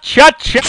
cha cha.